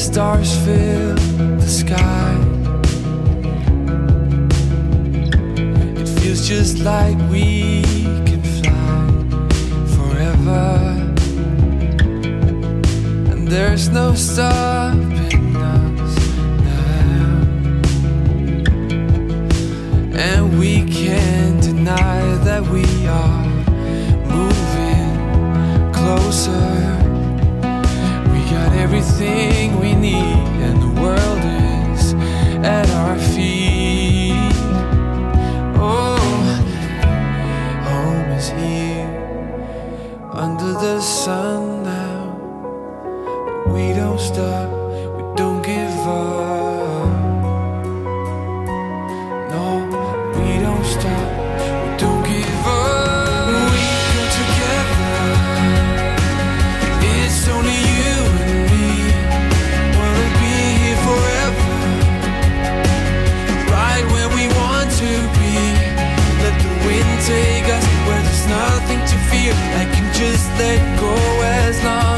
stars fill the sky. It feels just like we can fly forever. And there's no stopping us now. And we can't deny that we are moving closer. We got everything and the world is at our feet. Oh, home is here under the sun now. We don't stop, we don't give up. go as long